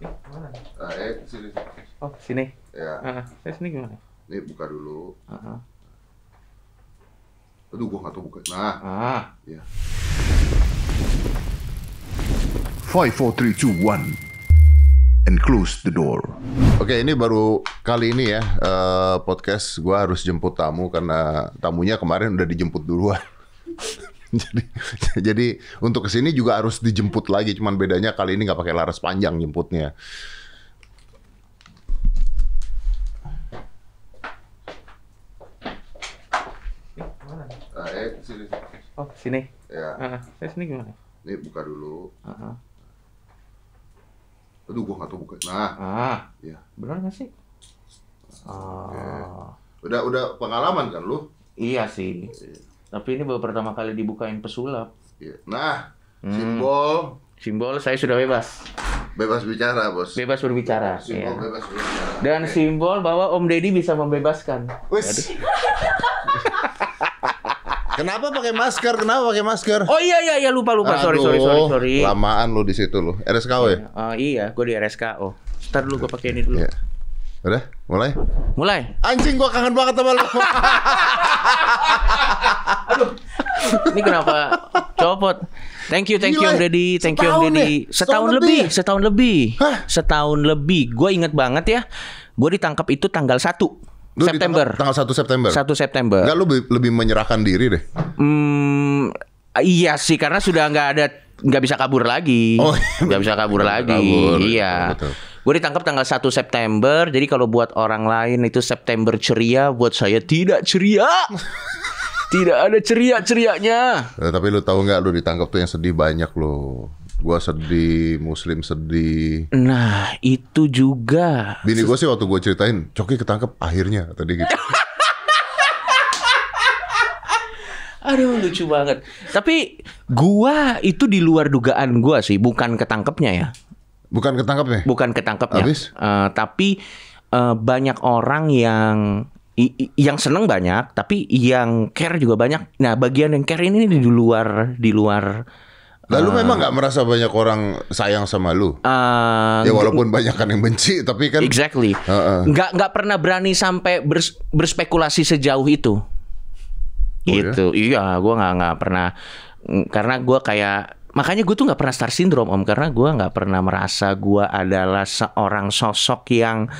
Ah, eh, sini. Oh, sini. Ya, Ah, saya sini gimana? ini buka dulu. Ah, Aduh, gua nggak tahu buka. Nah, ah. ya. 5, 4, 3, 2, 1. And close the door. Oke, ini baru kali ini ya eh, podcast gua harus jemput tamu karena tamunya kemarin udah dijemput duluan. jadi, jadi untuk ke sini juga harus dijemput lagi. Cuman bedanya kali ini nggak pakai laras panjang jemputnya. Ah, eh, sini. Oh, sini. Ya, Ah, saya sini gimana? ini buka dulu. Ah, Aduh, gua nggak tahu buka. Nah, ah. ya. Benar nggak sih? Ah. Udah udah pengalaman kan lu? Iya sih. Tapi ini baru pertama kali dibukain pesulap. Iya. Nah, Hmm. simbol Simbol saya sudah bebas. bebas bicara, Bos. Bebas berbicara. Simbol iya. bebas bicara. Dan simbol bahwa Om Deddy bisa membebaskan. Wis. Kenapa pakai masker? Kenapa pakai masker? Oh iya iya iya lupa lupa. Sorry sorry sorry Aduh, sorry. Lamaan lu di situ lu. RSKW ya? Oh iya, gue di RSKO. Ntar dulu gue pakai ini dulu. Iya. Udah, mulai. Mulai. Anjing gua kangen banget sama lu. Ini kenapa copot? Thank you, thank you Gila, Om Deddy, thank you Om setahun Deddy. deh. Setahun Setahun lebih, lebih. setahun lebih, Hah? setahun lebih. Gue inget banget ya. Gue ditangkap itu tanggal 1 Lu September. Tanggal 1 September. 1 September. Enggak lu lebih, lebih menyerahkan diri deh. Hmm, iya sih karena sudah nggak ada nggak bisa kabur lagi. Oh, nggak bisa kabur lagi. kabur. Iya. Betul. Gue ditangkap tanggal 1 September. Jadi kalau buat orang lain itu September ceria, buat saya tidak ceria. tidak ada ceria-cerianya. Eh, tapi lu tahu nggak lu ditangkap tuh yang sedih banyak lu. Gua sedih, Muslim sedih. Nah, itu juga. Bini gue sih waktu gue ceritain, Coki ketangkep akhirnya tadi gitu. Aduh, lucu banget. Tapi gua itu di luar dugaan gua sih, bukan ketangkepnya ya. Bukan ketangkepnya? bukan ketangkepnya. Habis? Eh, tapi eh, banyak orang yang i- yang seneng banyak, tapi yang care juga banyak. Nah, bagian yang care ini di luar di luar Lalu memang nggak merasa banyak orang sayang sama lu? eh, Ya walaupun banyak kan yang benci, tapi kan exactly. Nggak nggak pernah berani sampai bers- berspekulasi sejauh itu. Oh, ya? gitu. Iya, gua nggak nggak pernah mm, karena gua kayak makanya gue tuh nggak pernah star syndrome om karena gua nggak pernah merasa gua adalah seorang sosok yang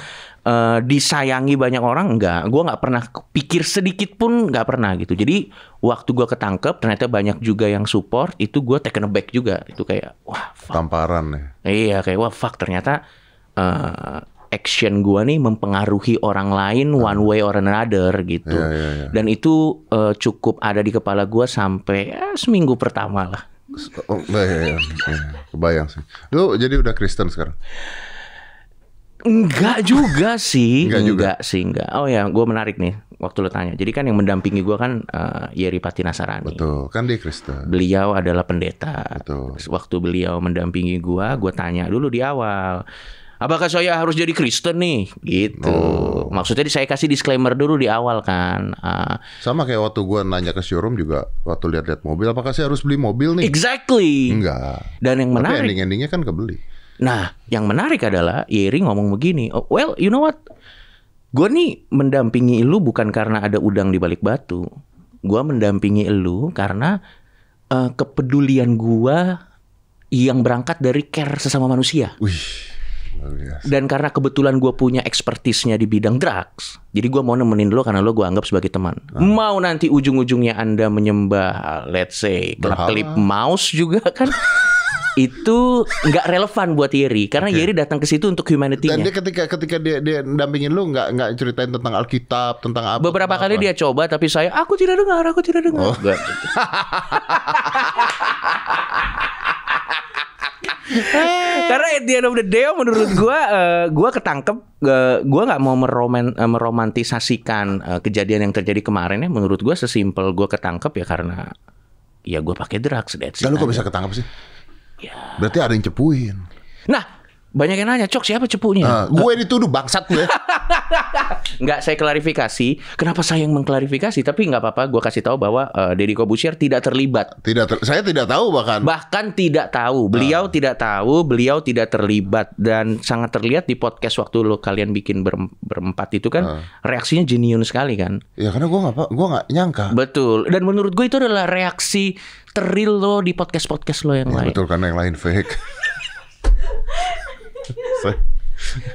eh, disayangi banyak orang enggak gua nggak pernah pikir sedikit pun nggak pernah gitu jadi waktu gua ketangkep ternyata banyak juga yang support itu gua taken aback juga itu kayak wah fuck. tamparan ya. Iya kayak wah fuck ternyata eh, action gua nih mempengaruhi orang lain one way or another gitu. Iya, iya, iya. Dan itu eh, cukup ada di kepala gua sampai ya, seminggu pertama lah. Oh, iya, iya. Iya, Kebayang sih. Lu jadi udah Kristen sekarang? Enggak juga sih, Enggak juga? sih enggak. Oh ya, gua menarik nih waktu lo tanya. Jadi kan yang mendampingi gua kan eh, Yeri Pati Nasarani. Betul, kan dia Kristen. Beliau adalah pendeta. Betul. Waktu beliau mendampingi gua, gua tanya dulu di awal, apakah saya harus jadi Kristen nih? Gitu. Oh. Maksudnya saya kasih disclaimer dulu di awal kan. Ah, Sama kayak waktu gua nanya ke showroom juga, waktu lihat-lihat mobil, apakah sih harus beli mobil nih? exactly. Enggak. Dan yang Tapi menarik, ending-endingnya kan kebeli. Nah, yang menarik adalah Yeri ngomong begini, oh, well, you know what? Gue nih mendampingi lu bukan karena ada udang di balik batu. Gua mendampingi lu karena eh, kepedulian gua yang berangkat dari care sesama manusia. Wih. Dan karena kebetulan gue punya ekspertisnya di bidang drugs, jadi gue mau nemenin lo karena lo gue anggap sebagai teman. Ah. Mau nanti ujung-ujungnya anda menyembah, let's say, klip mouse juga kan, itu nggak relevan buat Yeri karena Yeri datang ke situ untuk Dan humanity-nya. dia ketika ketika dia dia dampingin lu nggak nggak ceritain tentang Alkitab, tentang apa? Beberapa tentang kali apa. dia coba, tapi saya aku tidak dengar, aku tidak dengar. Oh. Nggak. Karena at the end of the day menurut gua eh, gua ketangkep eh, gua nggak mau meroman, eh, meromantisasikan eh, kejadian yang terjadi kemarin ya menurut gua sesimpel gua ketangkep ya karena ya gua pakai drugs that's it Dan lu kok bisa ketangkap sih? Ya. Berarti ada yang cepuin. Nah, Banyak yang nanya, Cok siapa cepunya? Ah, gue dituduh bangsat gue. Nggak saya klarifikasi. Kenapa saya yang mengklarifikasi? Tapi nggak apa-apa. Gue kasih tahu bahwa eh, Deddy Kobusier tidak terlibat. tidak ter- saya tidak tahu bahkan. Bahkan tidak tahu. Beliau tidak tahu. Beliau tidak terlibat dan sangat terlihat di podcast waktu lo kalian bikin berem- berempat itu kan reaksinya genuine sekali kan. ya karena gue nggak gue nggak nyangka. Betul. Dan menurut gue itu adalah reaksi teril lo di podcast podcast lo yang Ya, lain. betul karena yang lain fake.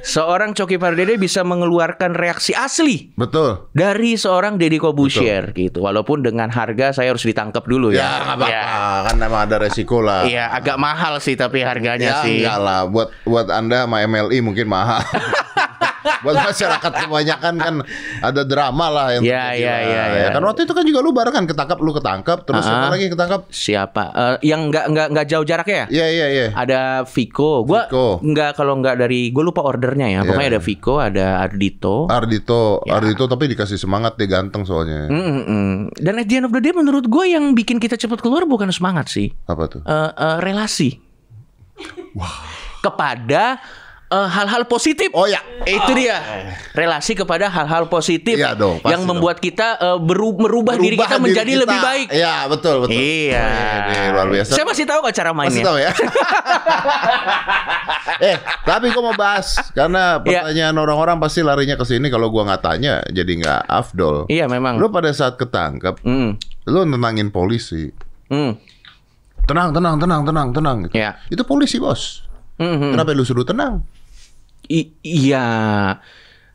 Seorang Coki Pardede bisa mengeluarkan reaksi asli betul. dari seorang Deddy Kobusier gitu. Walaupun dengan harga saya harus ditangkap dulu Ya ya. nggak apa-apa kan emang ada resiko lah. Iya, agak mahal sih tapi harganya Ya sih. enggak lah buat buat anda sama MLI mungkin mahal. buat masyarakat kebanyakan kan ada drama lah yang Ya, ya, ya, ya. Kan waktu itu kan juga lu bareng kan ketangkap lu ketangkap terus Ah. siapa lagi ketangkap? Siapa? Eh, yang nggak nggak nggak jauh jaraknya ya? Iya iya iya. Ada Viko. Gua nggak kalau nggak dari gue lupa ordernya ya. Pokoknya Iya. ada Viko, ada Ardito. Ardito, Ya. Ardito tapi dikasih semangat dia ganteng soalnya. Mm, mm, mm. Dan at the end of the day menurut gue yang bikin kita cepat keluar bukan semangat sih. Apa tuh? Eh, eh, relasi. Kepada eh, hal-hal positif. Oh ya. Itu dia. Relasi kepada hal-hal positif Iya dong, yang membuat kita eh, beru- merubah, diri kita Berubah menjadi diri lebih kita. baik. Iya betul betul. Iya. Ini luar biasa. Saya masih tahu kok cara Masih mainnya. tahu ya. eh, tapi gua mau bahas karena Iya. pertanyaan orang-orang pasti larinya ke sini kalau gua nggak tanya jadi nggak afdol. Iya memang. Lu pada saat ketangkep, Hmm. lu nenangin polisi. Hmm. Tenang, tenang, tenang, tenang, tenang. gitu. Iya. Itu polisi bos. Mhm. Kenapa lu suruh tenang? Iya.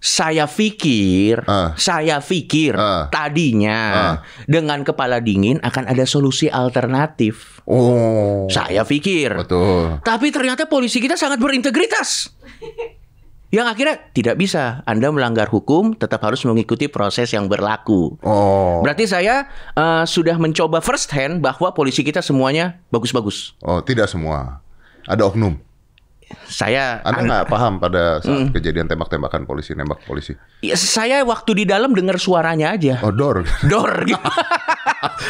Saya pikir, Ah. saya pikir Ah. tadinya Ah. dengan kepala dingin akan ada solusi alternatif. Oh, Saya pikir. betul. Tapi ternyata polisi kita sangat berintegritas. Yang akhirnya tidak bisa. Anda melanggar hukum, tetap harus mengikuti proses yang berlaku. Oh, Berarti saya eh, sudah mencoba first hand bahwa polisi kita semuanya bagus-bagus. oh tidak semua. Ada oknum. Saya Anda nggak paham pada saat kejadian tembak-tembakan polisi, nembak polisi. Ya, saya waktu di dalam dengar suaranya aja. Oh, dor. Dor gitu.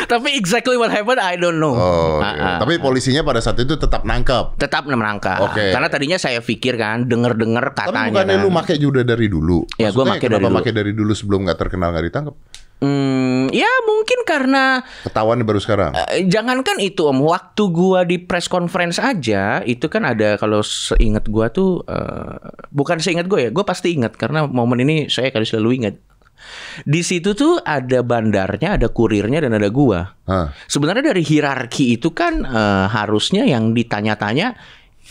Tapi exactly what happened I don't know. Oh, oke. ah. tapi polisinya pada saat itu tetap nangkap. tetap menangkap. Oke. Karena tadinya saya pikir kan denger-denger Tapi katanya. bukannya kan. lu make juga dari dulu? Ya, gua Maksudnya make dari kenapa dulu. make dari dulu sebelum nggak terkenal nggak ditangkap? Hmm, ya mungkin karena Ketahuan baru sekarang. eh, jangankan itu Om, waktu gua di press conference aja itu kan ada kalau seingat gua tuh eh, bukan seingat gue ya, gue pasti ingat karena momen ini saya kali selalu ingat. Di situ tuh ada bandarnya, ada kurirnya dan ada gua. Hah. Sebenarnya dari hierarki itu kan eh, harusnya yang ditanya-tanya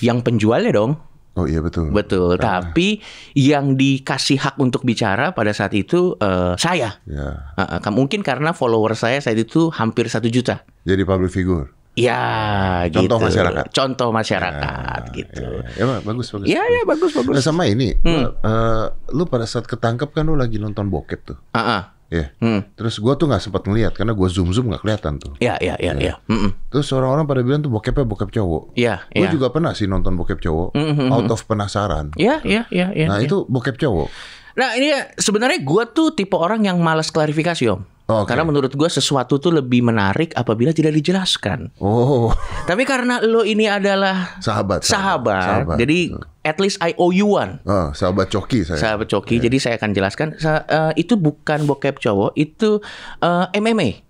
yang penjualnya dong. Oh iya betul. Betul. Tapi yang dikasih hak untuk bicara pada saat itu eh, saya. Ya. Eh, eh, mungkin karena follower saya saat itu hampir satu juta. Jadi public figure. Ya, Contoh gitu. masyarakat. Contoh masyarakat gitu. Ya, ya, bagus bagus. Ya, ya bagus Nah, bagus. sama ini, Hmm. eh, lu pada saat ketangkep kan lu lagi nonton bokep tuh, Ah, ah. ya. Hmm. Terus gua tuh nggak sempat ngeliat karena gua zoom zoom nggak kelihatan tuh. Ya, ya, ya, ya. Mm-mm. Terus orang-orang pada bilang tuh bokepnya bokep cowok. Ya, Gue ya. juga pernah sih nonton bokep cowok, Mhm. out of penasaran. Ya, ya, ya, ya. Nah ya. itu bokep cowok. Nah, ini ya, sebenarnya gua tuh tipe orang yang malas klarifikasi, Om. Oke. Karena menurut gua sesuatu tuh lebih menarik apabila tidak dijelaskan. Oh, Tapi karena lo ini adalah sahabat. sahabat, jadi at least I owe you one. Oh, sahabat coki saya. Sahabat Coki, jadi saya akan jelaskan Sa- eh, itu bukan bokep cowok, itu eh, MMA.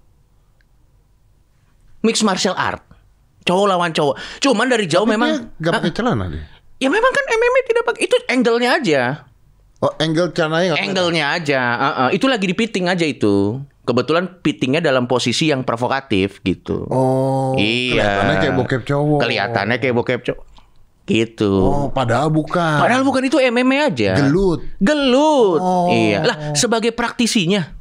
Mixed martial art. Cowok lawan cowok. Cuman dari jauh Tapi memang nggak pakai celana dia. ya memang kan MMA tidak pakai itu angle-nya aja. Oh, angle celananya Angle-nya aja. eh, eh, itu lagi di pitting aja itu. Kebetulan pittingnya dalam posisi yang provokatif gitu. Oh, Iya. kelihatannya kayak bokep cowok. Kelihatannya kayak bokep cowok. Gitu. Oh, padahal bukan. Padahal bukan itu MMA aja. gelut. Gelut. Oh. Iya. Lah, sebagai praktisinya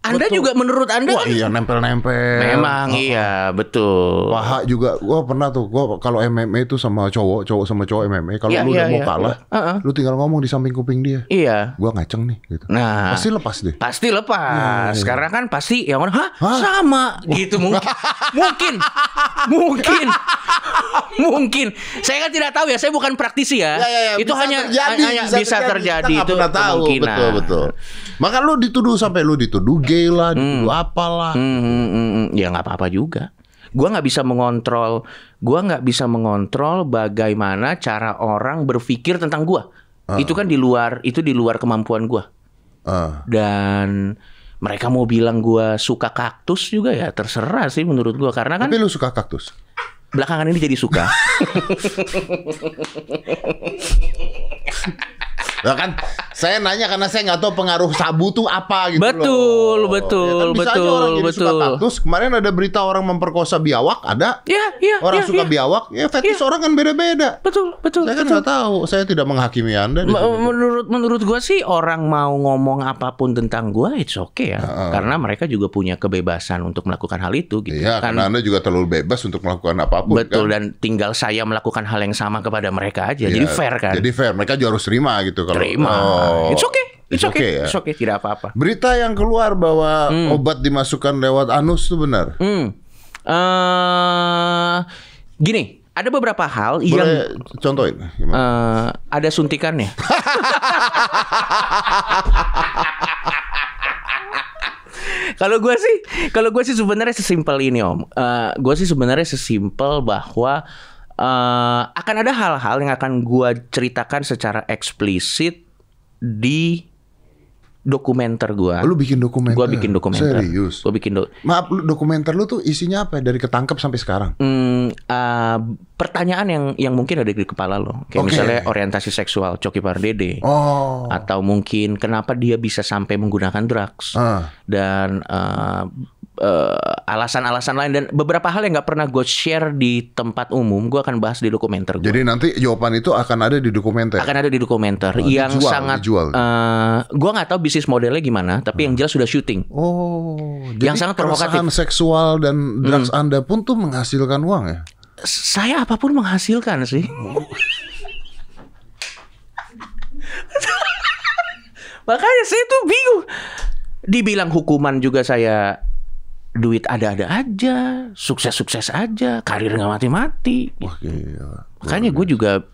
Anda juga menurut Anda Wah, kan iya nempel-nempel. memang iya, betul. Paha juga, gua pernah tuh, gua kalau MMA itu sama cowok, cowok sama cowok MMA, kalau Iya, lu iya, udah mau iya, kalah, iya. Heeh. lu tinggal ngomong di samping kuping dia, Iya. gua ngaceng nih, gitu. Nah, Pasti lepas deh. Pasti lepas. Iya, Karena kan pasti yang orang, hah, sama gitu mungkin. mungkin. Mungkin. mungkin. Saya kan tidak tahu ya, saya bukan praktisi ya. itu bisa hanya terjadi, hanya bisa, terjadi, Kita nggak itu pernah tahu, kemungkinan. betul betul. Maka lu dituduh sampai lu dituduh gay lah, dituduh apalah. Hmm, hmm, hmm, hmm. ya nggak apa-apa juga. Gua nggak bisa mengontrol, gua nggak bisa mengontrol bagaimana cara orang berpikir tentang gua. Itu kan di luar, itu di luar kemampuan gua. Ah. Dan mereka mau bilang gua suka kaktus juga ya terserah sih menurut gua karena kan Tapi lu suka kaktus? belakangan ini jadi suka. Lah kan saya nanya karena saya nggak tahu pengaruh sabu tuh apa gitu Betul, loh. betul, ya kan bisa aja betul, orang jadi suka betul. kaktus. Kemarin ada berita orang memperkosa biawak, ada. ya, ya, Orang ya, suka ya. biawak, ya fetish orang kan beda-beda. Betul, betul. Saya kan betul. nggak tahu, saya tidak menghakimi Anda di. Menurut menurut gua sih orang mau ngomong apa pun tentang gua it's okay ya. Karena mereka juga punya kebebasan untuk melakukan hal itu gitu. Iya, kan karena Anda juga terlalu bebas untuk melakukan apa pun betul kan. dan tinggal saya melakukan hal yang sama kepada mereka aja. Jadi Iya, fair kan. Jadi fair, mereka juga harus terima gitu kalau Terima. Oh. It's okay. It's, It's okay. okay ya. It's okay, tidak apa-apa. Berita yang keluar bahwa obat dimasukkan lewat anus itu benar. Hmm. eh gini, ada beberapa hal yang Boleh contohin gimana? eh, ada suntikannya. Kalau gue sih, kalau gue sih sebenarnya sesimpel ini om. Eh gue sih sebenarnya sesimpel bahwa eh akan ada hal-hal yang akan gue ceritakan secara eksplisit di dokumenter. Oh, lu bikin dokumenter? Gue bikin dokumenter. Serius? Gue bikin do Maaf, lu dokumenter lu tuh isinya apa? ya? Dari ketangkep sampai sekarang? Hmm, eh, pertanyaan yang yang mungkin ada di kepala lo, kayak Oke. misalnya orientasi seksual Coki Pardede, Oh. atau mungkin kenapa dia bisa sampai menggunakan drugs Ah. dan eh, alasan-alasan lain dan beberapa hal yang nggak pernah gue share di tempat umum, gue akan bahas di dokumenter gue. Jadi nanti jawaban itu akan ada di dokumenter. akan ada di dokumenter yang dijual, sangat, dijual. eh, gue nggak tahu bisnis modelnya gimana, tapi yang jelas sudah syuting. Oh, Yang sangat provokatif. seksual dan drugs Anda pun tuh menghasilkan uang ya? saya apa pun menghasilkan sih. Makanya saya tuh bingung. Dibilang hukuman juga saya duit ada-ada aja, sukses-sukses aja, karir nggak mati-mati. Wah gila. Makanya gue juga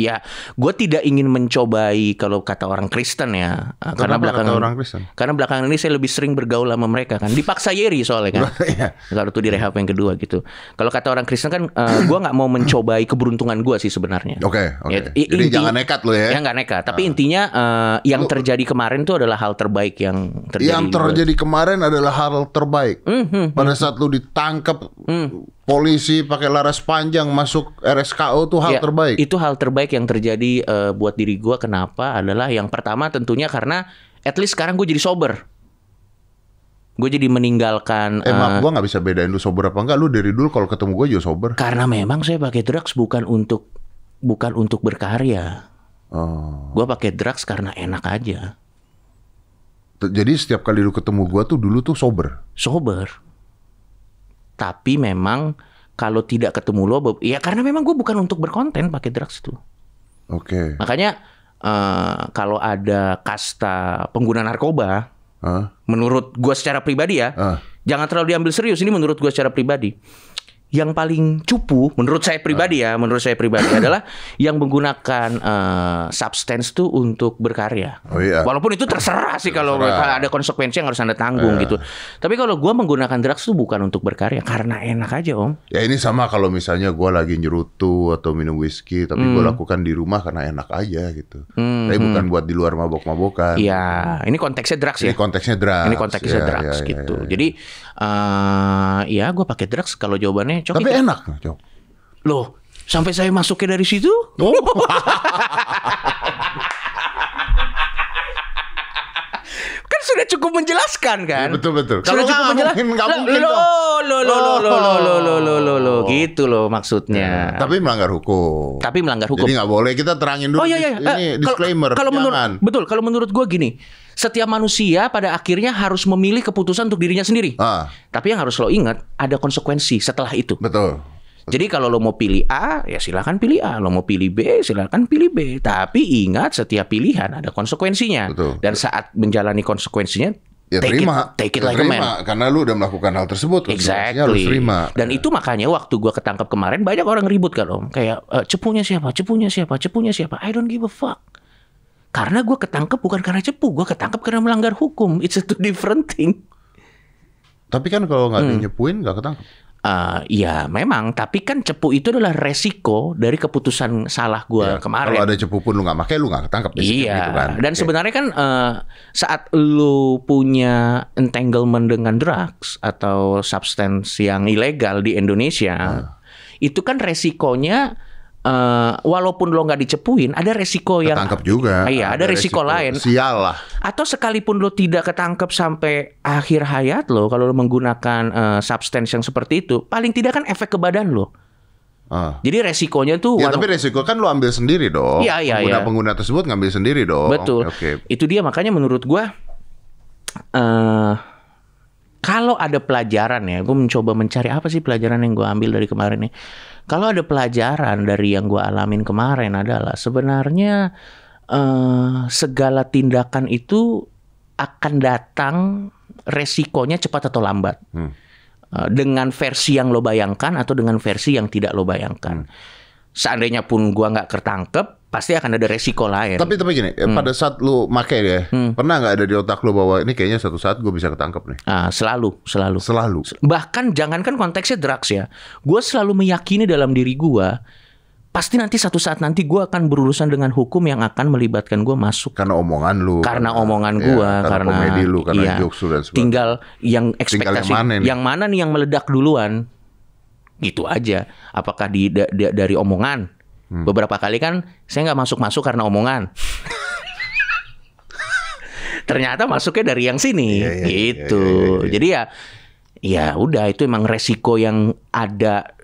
ya gue tidak ingin mencobai kalau kata orang Kristen ya karena Kenapa kata belakangan orang Kristen? karena belakangan ini saya lebih sering bergaul sama mereka kan dipaksa Yeri soalnya kan Iya. kalau tuh di rehab yang kedua gitu kalau kata orang Kristen kan gue nggak mau mencobai keberuntungan gue sih sebenarnya Oke, oke. Ya, i- Jadi inti- jangan nekat lo ya. ya nggak nekat tapi intinya eh, yang terjadi kemarin tuh adalah hal terbaik yang terjadi Yang terjadi kemarin adalah hal terbaik. Hmm, Pada saat lu ditangkap polisi pakai laras panjang masuk RSKO tuh hal Ya, terbaik. Itu hal terbaik yang terjadi eh, buat diri gua Kenapa? Adalah yang pertama tentunya karena at least sekarang gue jadi sober. Gue jadi meninggalkan Eh eh, maaf, gua nggak bisa bedain lu sober apa enggak. Lu dari dulu kalau ketemu gua juga sober. karena memang saya pakai drugs bukan untuk bukan untuk berkarya. Oh. Gue pakai drugs karena enak aja. Jadi setiap kali lu ketemu gua tuh dulu tuh sober. Sober. Tapi memang kalau tidak ketemu lo, ya karena memang gue bukan untuk berkonten pakai drugs itu. Oke. Makanya eh, kalau ada kasta pengguna narkoba, Hah? menurut gue secara pribadi ya, Ah. jangan terlalu diambil serius. Ini menurut gue secara pribadi. Yang paling cupu, menurut saya pribadi ya, menurut saya pribadi adalah yang menggunakan eh, substance tuh untuk berkarya. Oh iya. Walaupun itu terserah sih kalau Terserah. ada konsekuensi yang harus anda tanggung gitu. Tapi kalau gue menggunakan drugs tuh bukan untuk berkarya, karena enak aja om. Ya ini sama kalau misalnya gua lagi nyerutu atau minum whisky, tapi Hmm. gua lakukan di rumah karena enak aja gitu. Tapi bukan buat di luar mabok-mabokan. Iya, ini konteksnya drugs ya. Ini konteksnya drugs. Ini konteksnya Ya, drugs ya, ya, gitu. ya, ya. Jadi eh ya gue pakai drugs kalau jawabannya coki. Tapi enak, Cok. Loh, sampai saya masuknya dari situ? Oh. kan sudah cukup menjelaskan kan? Iya, betul, betul. Sudah Kalau cukup menjelaskan. nggak mungkin lo, lo, lo, lo, lo, lo, lo, lo, lo, lo, lo, gitu loh maksudnya. Tapi melanggar hukum. Tapi melanggar hukum. Jadi nggak boleh kita terangin dulu. Oh iya iya. Eh, Ini kalau- disclaimer. Kalau menurut betul, kalau menurut gua gini, setiap manusia pada akhirnya harus memilih keputusan untuk dirinya sendiri. Ah, Tapi yang harus lo ingat ada konsekuensi setelah itu. betul. Jadi kalau lo mau pilih A, ya silakan pilih A. Lo mau pilih B, silakan pilih B. Tapi ingat setiap pilihan ada konsekuensinya. Betul. Dan saat menjalani konsekuensinya, Ya take terima. it, take it Ya, like a man. terima. Karena lu udah melakukan hal tersebut. Exactly. Harus terima. Dan itu makanya waktu gua ketangkep kemarin banyak orang ribut kan om. Kayak "Eh, cepunya siapa, cepunya siapa, cepunya siapa. I don't give a fuck. Karena gua ketangkep bukan karena cepu, gua ketangkep karena melanggar hukum. It's a two different thing. Tapi kan kalau Hmm. nggak dinyepuin nggak ketangkep. Eh, ya memang, tapi kan cepu itu adalah resiko dari keputusan salah gua Ya, kemarin. Kalau ada cepu pun lu nggak pakai, lu nggak ketangkep. Iya, gitu kan. dan Oke. sebenarnya kan eh, saat lu punya entanglement dengan drugs atau substance yang ilegal di Indonesia, Ah. itu kan resikonya eh, walaupun lo nggak dicepuin, ada resiko yang ketangkep juga. Iya, ada risiko lain. Sial lah. atau sekalipun lo tidak ketangkep sampai akhir hayat lo kalau lo menggunakan eh, substance yang seperti itu, paling tidak kan efek ke badan lo. Ah. Jadi resikonya tuh Ya tapi resiko kan lu ambil sendiri dong. Iya, iya, iya. Pengguna-pengguna tersebut ngambil sendiri dong. Betul. Oke. Itu dia makanya menurut gua eh kalau ada pelajaran ya, gue mencoba mencari apa sih pelajaran yang gue ambil dari kemarin nih. Kalau ada pelajaran dari yang gue alamin kemarin adalah sebenarnya eh segala tindakan itu akan datang resikonya cepat atau lambat. Hmm. Eh, dengan versi yang lo bayangkan atau dengan versi yang tidak lo bayangkan. Seandainya pun gua nggak ketangkep, pasti akan ada resiko lain. Tapi tapi gini, Hmm. pada saat lu make ya, pernah nggak ada di otak lu bahwa ini kayaknya satu saat gue bisa ketangkep nih? Ah, selalu, selalu. Selalu. Bahkan jangankan konteksnya drugs ya. Gue selalu meyakini dalam diri gue, pasti nanti satu saat nanti gue akan berurusan dengan hukum yang akan melibatkan gue masuk. Karena omongan lu. Karena omongan ya, gue, karena, karena komedi lu, karena iya. jokes lu dan sebagainya. Tinggal yang Tinggal ekspektasi, yang mana nih? yang mana nih yang meledak duluan, gitu aja. Apakah di, da- da- dari omongan? Hmm. Beberapa kali kan saya nggak masuk masuk karena omongan. Ternyata masuknya dari yang sini, Iya, iya, gitu. iya, iya. Jadi ya, ya udah itu emang resiko yang ada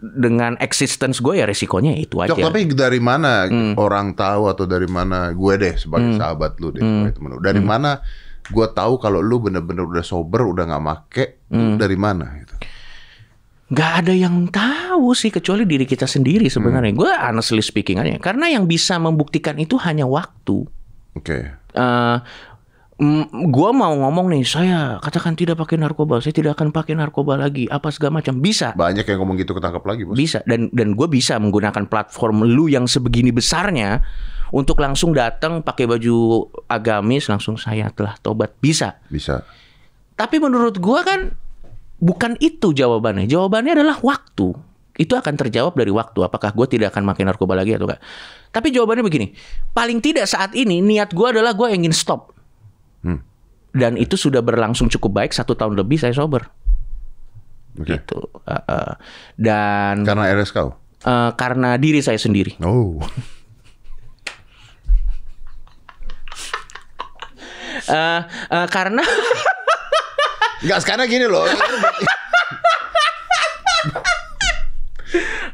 dengan existence gue ya resikonya itu aja. Cok, tapi dari mana Hmm. orang tahu atau dari mana gue deh sebagai sahabat lu deh, Hmm. temen lu. Dari mana gue tahu kalau lu bener-bener udah sober, udah nggak make, Hmm. dari mana gitu. Gak ada yang tahu sih kecuali diri kita sendiri sebenarnya. Gue honestly speaking aja, karena yang bisa membuktikan itu hanya waktu. Oke. Eh, gue mau ngomong nih, saya katakan tidak pakai narkoba, saya tidak akan pakai narkoba lagi, apa segala macam bisa, Banyak yang ngomong gitu ketangkap lagi, Bos. bisa dan dan gue bisa menggunakan platform lu yang sebegini besarnya untuk langsung datang pakai baju agamis, langsung saya telah tobat bisa. Bisa. Tapi menurut gua kan bukan itu jawabannya. Jawabannya adalah waktu. Itu akan terjawab dari waktu. Apakah gue tidak akan makin narkoba lagi atau enggak? Tapi jawabannya begini. Paling tidak saat ini niat gua adalah gue ingin stop. Hmm. Dan itu sudah berlangsung cukup baik satu tahun lebih saya sober. Oke. Gitu. Uh, uh. Dan Karena RSKU. uh, karena diri saya sendiri. Oh. Uh, uh, karena Enggak, sekarang gini loh.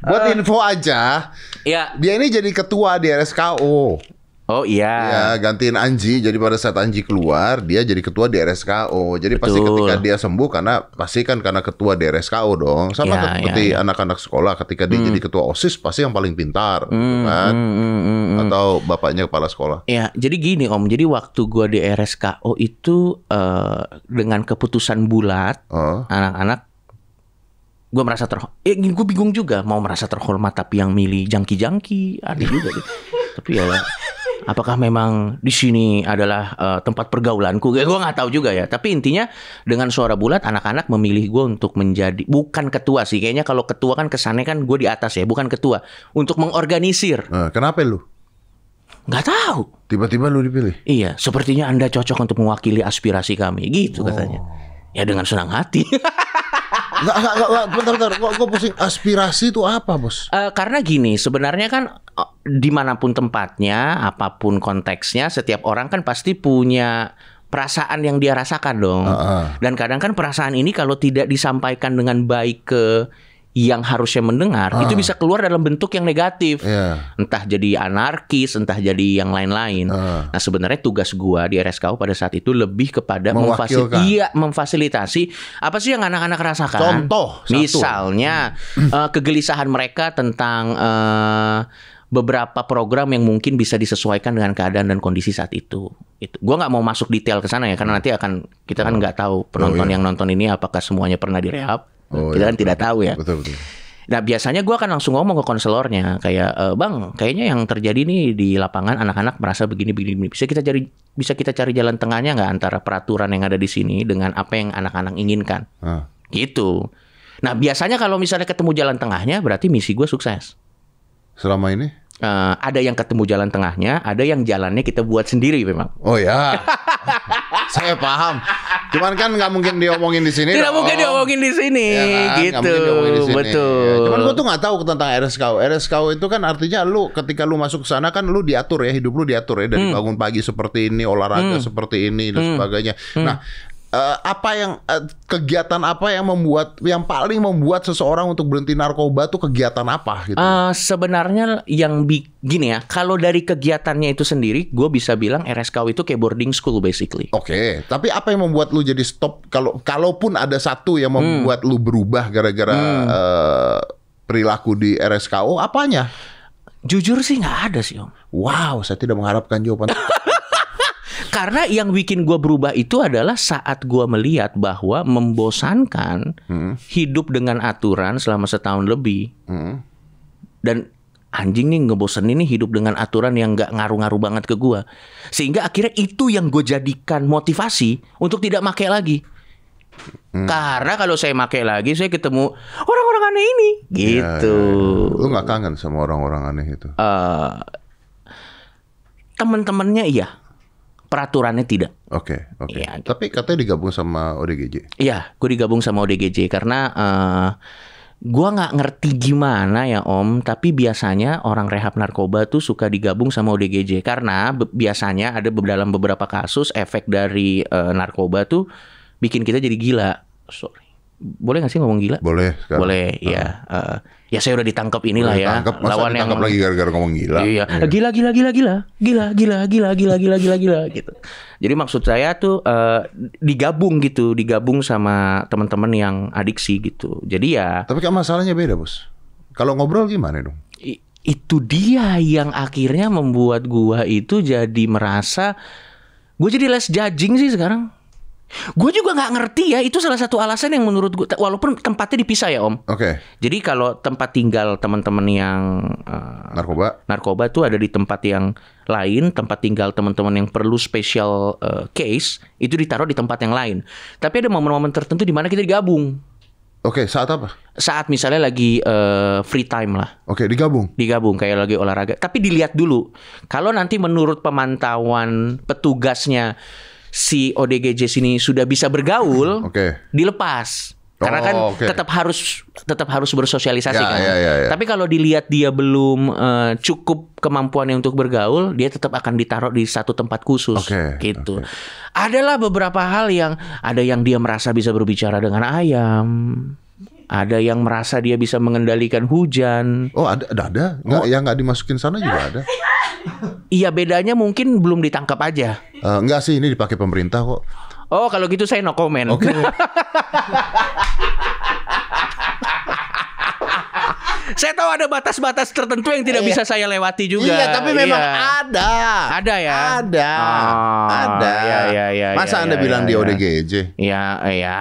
Buat info aja, ya. dia ini jadi ketua di RSKO. Oh iya. Ya, gantiin Anji. Jadi pada saat Anji keluar, dia jadi ketua di RSKO. Jadi pasti Betul. ketika dia sembuh karena pasti kan karena ketua di RSKO dong. Sama Ya, seperti ya, ya. anak-anak sekolah ketika dia jadi ketua OSIS pasti yang paling pintar, gitu kan? Hmm, hmm, hmm, hmm. Atau bapaknya kepala sekolah. Ya, jadi gini Om. Jadi waktu gua di RSKO itu eh, dengan keputusan bulat, Oh. anak-anak gua merasa ter eh gue bingung juga mau merasa terhormat tapi yang milih jangki-jangki ada juga deh. tapi ya apakah memang di sini adalah eh, tempat pergaulanku gue nggak tahu juga ya tapi intinya dengan suara bulat anak-anak memilih gue untuk menjadi bukan ketua sih kayaknya kalau ketua kan kesannya kan gue di atas ya bukan ketua untuk mengorganisir Eh, kenapa lu? nggak tahu Tiba-tiba lu dipilih. Iya, sepertinya Anda cocok untuk mewakili aspirasi kami, gitu katanya. Ya dengan senang hati. Enggak, enggak, enggak, enggak, bentar, bentar. Gua, gua pusing. Aspirasi itu apa, Bos? Eh, karena gini, sebenarnya kan eh, di mana pun tempatnya, apa pun konteksnya, setiap orang kan pasti punya perasaan yang dia rasakan dong. Heeh. Dan kadang kan perasaan ini kalau tidak disampaikan dengan baik ke yang harusnya mendengar, itu bisa keluar dalam bentuk yang negatif. Iya. Entah jadi anarkis, entah jadi yang lain-lain. Ah. Nah, sebenarnya tugas gua di RSKU pada saat itu lebih kepada memfasil- Mewakilkan. iya, memfasilitasi apa sih yang anak-anak rasakan. Contoh, satu. Misalnya eh, kegelisahan mereka tentang eh, beberapa program yang mungkin bisa disesuaikan dengan keadaan dan kondisi saat itu. Itu. Gua nggak mau masuk detail ke sana ya karena nanti akan kita kan nggak tahu penonton iya. yang nonton ini apakah semuanya pernah direhab. Oh, kita iya, kan tidak tahu ya. Betul, betul. Nah biasanya gua akan langsung ngomong ke konselornya kayak e, bang kayaknya yang terjadi nih di lapangan anak-anak merasa begini begini bisa kita cari bisa kita cari jalan tengahnya nggak antara peraturan yang ada di sini dengan apa yang anak-anak inginkan Ah. gitu. Nah biasanya kalau misalnya ketemu jalan tengahnya berarti misi gue sukses. Selama ini? Eh, ada yang ketemu jalan tengahnya, ada yang jalannya kita buat sendiri memang. Oh ya, saya paham. Cuman kan nggak mungkin diomongin di sini. Tidak dong. mungkin diomongin di sini, Ya kan? Gitu. mungkin diomongin di sini. Betul. Ya, Cuman gue tuh nggak tahu tentang RSKU. RSKU itu kan artinya lu ketika lu masuk ke sana kan lu diatur ya hidup lu diatur ya Hmm. dari bangun pagi seperti ini, olahraga seperti ini dan sebagainya. Hmm. Nah. Eh, apa yang eh, kegiatan apa yang membuat yang paling membuat seseorang untuk berhenti narkoba tuh kegiatan apa gitu? Eh, sebenarnya yang bi- gini ya, kalau dari kegiatannya itu sendiri, gue bisa bilang RSKW itu kayak boarding school basically. Oke, tapi apa yang membuat lu jadi stop kalau kalaupun ada satu yang Hmm. membuat lu berubah gara-gara eh, perilaku di RSKO apanya? Jujur sih nggak ada sih om. Wow, saya tidak mengharapkan jawaban. Karena yang bikin gue berubah itu adalah saat gue melihat bahwa membosankan hidup dengan aturan selama setahun lebih. Hmm. Dan anjing nih ngebosenin nih hidup dengan aturan yang nggak ngaruh-ngaruh banget ke gue. Sehingga akhirnya itu yang gue jadikan motivasi untuk tidak make lagi. Karena kalau saya make lagi, saya ketemu orang-orang aneh ini, gitu. Lu nggak kangen sama orang-orang aneh itu? Eh, Teman-temannya iya, peraturannya tidak. Oke, oke. Iya. Tapi katanya digabung sama ODGJ. Iya, gue digabung sama ODGJ karena eh gua nggak ngerti gimana ya Om, tapi biasanya orang rehab narkoba tuh suka digabung sama ODGJ karena be- biasanya ada dalam beberapa kasus efek dari eh, narkoba tuh bikin kita jadi gila. Sorry, boleh nggak sih ngomong gila? Boleh sekarang. Boleh, ya. Eh, ya saya udah ditangkap inilah ya, tangkap. Masa lawan yang lagi gara-gara ngomong gila. Iya, gila gila gila gila gila gila gila gila gila gila gila gitu. Jadi maksud saya tuh eh, digabung gitu, digabung sama teman-teman yang adiksi gitu. Jadi ya Tapi kan masalahnya beda, Bos. Kalau ngobrol gimana dong? i- itu dia yang akhirnya membuat gua itu jadi merasa gue jadi less judging sih sekarang. Gue juga nggak ngerti ya, itu salah satu alasan yang menurut gue, walaupun tempatnya dipisah ya om. Oke, Jadi kalau tempat tinggal teman-teman yang eh, narkoba. narkoba tuh ada di tempat yang lain, tempat tinggal teman-teman yang perlu special uh, case itu ditaruh di tempat yang lain. Tapi ada momen-momen tertentu di mana kita digabung. Oke, saat apa? Saat misalnya lagi uh, free time lah, Oke, digabung. digabung kayak lagi olahraga. Tapi dilihat dulu. Kalau nanti menurut pemantauan petugasnya si ODGJ sini sudah bisa bergaul, Oke. dilepas. Karena kan Oh, oke. tetap harus tetap harus bersosialisasi Ya, kan. ya, ya, ya. Tapi kalau dilihat dia belum eh, cukup kemampuannya untuk bergaul, dia tetap akan ditaruh di satu tempat khusus Oke, gitu. Adalah beberapa hal yang ada yang dia merasa bisa berbicara dengan ayam. Ada yang merasa dia bisa mengendalikan hujan. Oh, ada ada ada. Nggak, yang nggak dimasukin sana juga ada. Iya bedanya mungkin belum ditangkap aja. Eh, enggak sih, ini dipakai pemerintah kok. Oh kalau gitu saya no comment. Oke. saya tahu ada batas-batas tertentu yang tidak bisa saya lewati juga. Iya, tapi memang Iya. ada. Ada ya? Ada. Oh, ada. iya, iya, iya, Masa iya, Anda iya, bilang iya, di iya. ODGJ? Ya, ya,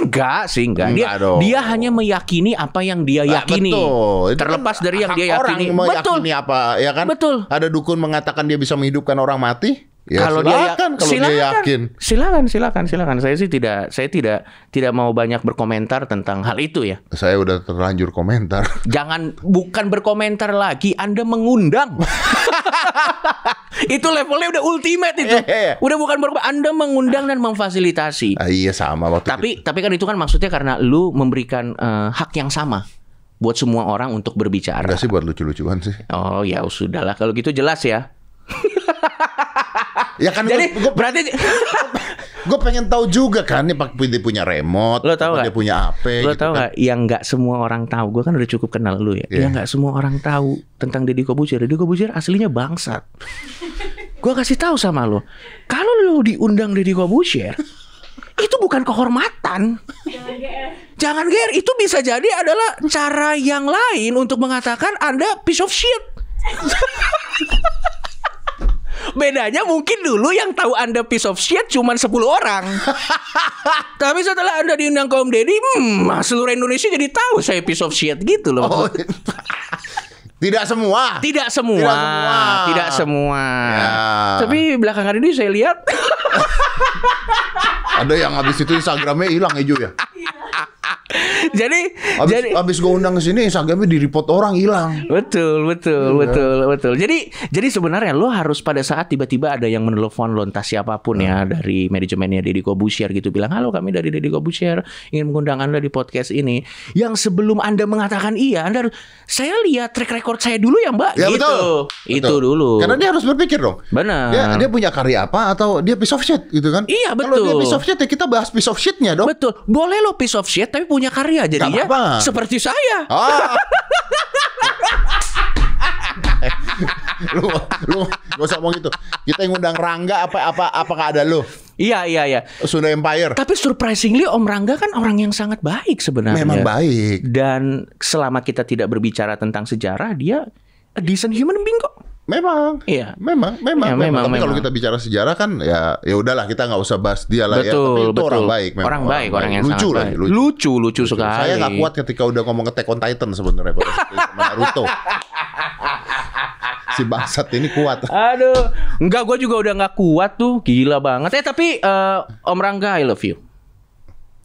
enggak sih, enggak. Dia, Enggak dong. dia hanya meyakini apa yang dia yakini. betul. Itu Terlepas kan dari yang hak dia orang yakini. meyakini apa, ya kan? Betul. Ada dukun mengatakan dia bisa menghidupkan orang mati. Ya, kalau dia silakan kalau dia yakin. silakan, silakan, silakan. Saya sih tidak, saya tidak, tidak mau banyak berkomentar tentang hal itu ya. Saya udah terlanjur komentar. Jangan bukan berkomentar lagi, Anda mengundang. itu levelnya udah ultimate itu. Iya, iya. Udah bukan ber Anda mengundang dan memfasilitasi. Ah, iya sama waktu Tapi tapi kan itu kan maksudnya karena lu memberikan eh, hak yang sama buat semua orang untuk berbicara. Enggak sih buat lucu-lucuan sih. Oh ya sudahlah kalau gitu jelas ya. Ya kan Jadi gue berarti gue pengen tahu juga kan nih Pak dia punya remote, Lo tahu dia punya apa lo gitu tau kan. nggak yang nggak semua orang tahu? Gue kan udah cukup kenal lu ya. Iya. Yang nggak semua orang tahu tentang Deddy Kobuzier. Deddy Kobuzier aslinya bangsat. Gue kasih tahu sama lo, kalau lo diundang Deddy Kobuzier, itu bukan kehormatan. Jangan GR. Itu bisa jadi adalah cara yang lain untuk mengatakan Anda piece of shit. Bedanya mungkin dulu yang tahu Anda piece of shit cuma 10 orang. Tapi setelah Anda diundang ke Om Deddy, hmm, seluruh Indonesia jadi tahu saya piece of shit gitu loh. Oh, tidak semua. Tidak semua, Tidak semua. tidak semua. Ya. Tapi belakangan ini saya lihat Ada yang habis itu Instagramnya hilang ya Ju ya. jadi Abis, jadi abis gue undang ke sini Instagramnya di report orang hilang. Betul, betul, betul, betul. Jadi, jadi sebenarnya lo harus pada saat tiba-tiba ada yang menelpon lo entah siapa pun ya Nah. dari manajemennya Deddy Kobusier gitu bilang, halo kami dari Deddy Kobusier ingin mengundang anda di podcast ini. Yang sebelum anda mengatakan iya, anda harus, saya lihat track record saya dulu ya mbak. Ya gitu. betul. Itu Betul. dulu. Karena dia harus berpikir dong. Benar. Dia, dia punya karya apa atau dia piece of shit gitu kan? Iya, Kalau dia betul. piece of shit ya kita bahas piece of shitnya dong. Betul. Boleh lo piece of shit tapi punya karya jadinya apa-apa. seperti saya. Ah. lu lu gak usah ngomong gitu. Kita yang ngundang Rangga apa apa apakah ada lu? Iya, iya, iya. Sunda Empire. Tapi surprisingly Om Rangga kan orang yang sangat baik sebenarnya. Memang baik. Dan selama kita tidak berbicara tentang sejarah, dia a decent human being kok. Memang. Iya. Memang, memang, Iya, memang. memang, Tapi kalau memang. kita bicara sejarah kan ya ya udahlah kita nggak usah bahas dia lah ya. betul, Tapi itu betul. orang baik memang. Orang baik, orang yang lucu sangat lagi, baik. lucu. Lucu, lucu, sekali. Saya nggak kuat ketika udah ngomong Attack on Titan sebenarnya sama Naruto. si bangsat ini kuat. Aduh, enggak gue juga udah nggak kuat tuh, gila banget. Eh tapi eh, Om Rangga, I love you.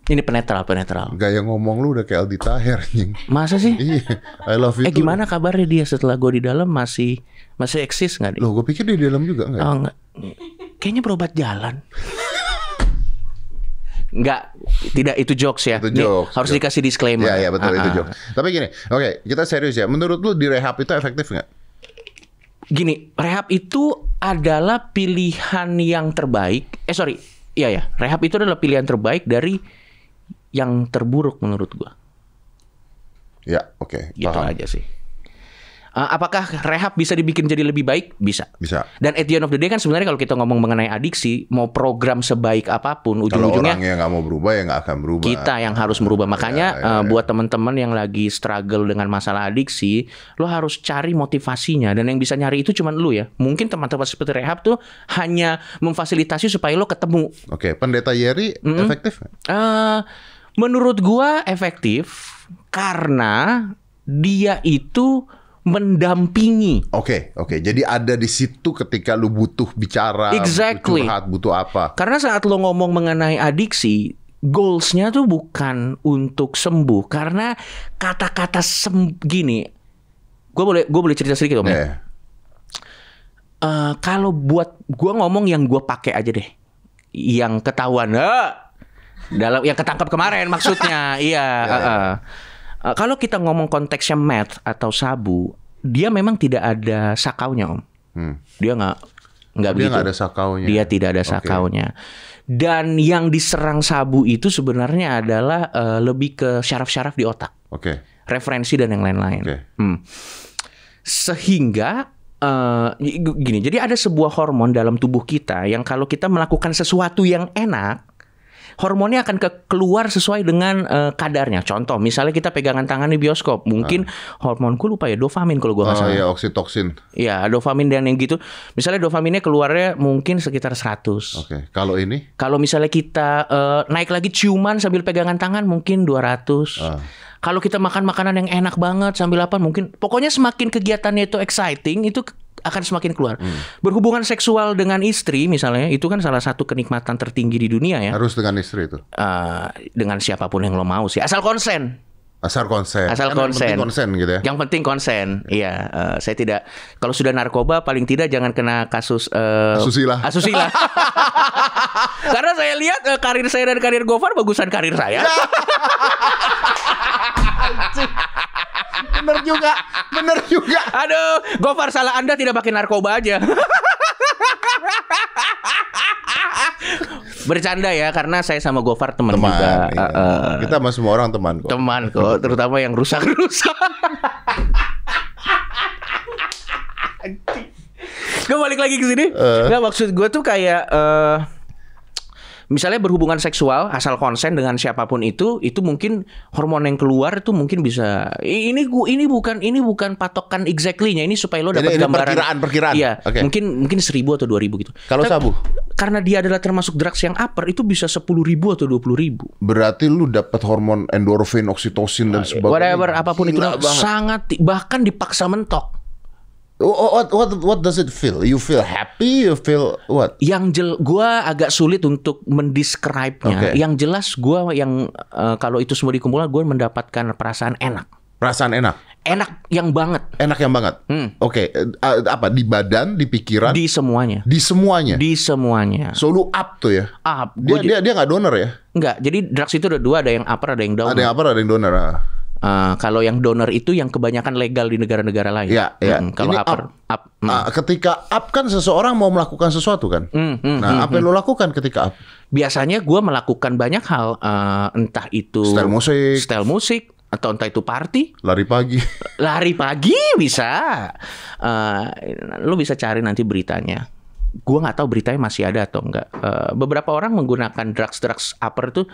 Ini penetral, penetral. Gaya ngomong lu udah kayak Aldi Taher anjing. Masa sih? Iya, I love you. Eh gimana kabarnya dia setelah gue di dalam masih masih eksis nggak? Loh, gue pikir di dalam juga enggak? Oh enggak. Kayaknya berobat jalan. Enggak, tidak itu jokes ya. Itu Nih, jokes, harus jokes. dikasih disclaimer. Iya, iya betul Ah, itu ah. joke. Tapi gini, oke, kita serius ya. Menurut lu di rehab itu efektif nggak? Gini, rehab itu adalah pilihan yang terbaik. Eh sorry, iya ya, rehab itu adalah pilihan terbaik dari yang terburuk menurut gua. Ya, oke. Gitu paham. aja sih. Ah, apakah rehab bisa dibikin jadi lebih baik? Bisa. Bisa. Dan at the end of the day kan sebenarnya kalau kita ngomong mengenai adiksi, mau program sebaik apa pun, Kalau ujung-ujungnya orangnya nggak mau berubah ya nggak akan berubah. kita yang harus merubah. Makanya ya, eh, ya. buat teman-teman yang lagi struggle dengan masalah adiksi, lo harus cari motivasinya dan yang bisa nyari itu cuma lu ya. Mungkin teman-teman seperti rehab tuh hanya memfasilitasi supaya lo ketemu. Oke, pendeta Yeri efektif nggak? Eh menurut gua efektif karena dia itu mendampingi Oke, oke. Jadi ada di situ ketika lu butuh bicara, Exactly. butuh curhat, butuh apa. Karena saat lo ngomong mengenai adiksi, goalsnya tuh bukan untuk sembuh. Karena kata-kata sem gini, gue boleh gue boleh cerita sedikit om. ya? Eh, Eh, kalau buat gue ngomong yang gue pakai aja deh, yang ketahuan, eh, dalam yang ketangkap kemarin maksudnya, iya. eh, eh. Eh, kalau kita ngomong konteksnya meth atau sabu, dia memang tidak ada sakaunya om. hmm. Dia nggak nggak Dia begitu. nggak ada sakaunya. Dia tidak ada sakaunya. Dan yang diserang sabu itu sebenarnya adalah eh, lebih ke syaraf-syaraf di otak, Oke. referensi dan yang lain-lain. Oke. Hmm. Sehingga eh, gini, jadi ada sebuah hormon dalam tubuh kita yang kalau kita melakukan sesuatu yang enak, hormonnya akan ke- keluar sesuai dengan eh, kadarnya. Contoh, misalnya kita pegangan tangan di bioskop, mungkin hormon gue lupa ya dopamin kalau gua nggak Oh salah. iya, oksitoksin. Ya, dopamin dan yang gitu. Misalnya dopaminnya keluarnya mungkin sekitar 100. Oke. Kalau ini Kalau misalnya kita eh, naik lagi ciuman sambil pegangan tangan mungkin 200. Ah. Kalau kita makan makanan yang enak banget sambil apa mungkin pokoknya semakin kegiatannya itu exciting itu akan semakin keluar. Hmm. Berhubungan seksual dengan istri misalnya itu kan salah satu kenikmatan tertinggi di dunia ya. harus dengan istri itu. Eh, dengan siapa pun yang lo mau sih asal konsen. Asal konsen. Asal Kan yang penting konsen. konsen gitu ya. Yang penting konsen. Iya, eh, saya tidak kalau sudah narkoba paling tidak jangan kena kasus eh, Asusila. asusila. Karena saya lihat eh, karir saya dan karir Gofar bagusan karir saya. Bener juga. Bener juga. Aduh, Gofar salah Anda tidak pakai narkoba aja. Bercanda ya karena saya sama Gofar teman, Teman. juga. iya. Eh, eh, Kita sama semua orang teman kok. teman kok, terutama yang rusak-rusak. Gue balik lagi ke sini. Nggak maksud gue tuh kayak eh misalnya berhubungan seksual asal konsen dengan siapa pun itu, itu mungkin hormon yang keluar itu mungkin bisa. Ini gua ini bukan ini bukan patokan exactly-nya. Ini supaya lo dapat gambaran. perkiraan, perkiraan. Iya. Oke. Mungkin mungkin seribu atau dua ribu gitu. Kalau Tapi- sabu? Karena dia adalah termasuk drugs yang upper itu bisa sepuluh ribu atau dua puluh ribu. Berarti lu dapat hormon endorfin, oksitosin dan sebagainya. Whatever apa pun itu Gila banget. sangat bahkan dipaksa mentok. What what what does it feel? You feel happy? You feel what? Yang jel, gua agak sulit untuk mendescribe-nya. Oke. Yang jelas gua yang eh, kalau itu semua dikumpulkan gue mendapatkan perasaan enak. Perasaan enak. Enak yang banget Enak yang banget. Hmm. Oke, eh, apa di badan, di pikiran, di, di semuanya. semuanya. Di semuanya. So lu up tuh ya. Up. Dia Gua dia dia nggak donor ya? Enggak, jadi drugs itu ada dua, ada yang upper, ada yang down. Ada yang apa? Ada yang donor. ah. Eh, kalau yang donor itu yang kebanyakan legal di negara-negara lain. Iya, iya. Mm, kalau Ini upper, up. mm. Ah, ketika up kan seseorang mau melakukan sesuatu kan. Mm, mm, nah, apa yang lu lakukan ketika up? Biasanya gue melakukan banyak hal, eh, entah itu Style musik. style musik, atau entah itu party, Lari pagi. lari pagi bisa. Eh, lu bisa cari nanti beritanya. Gua nggak tahu beritanya masih ada atau enggak. Eh, beberapa orang menggunakan drugs drugs upper tuh.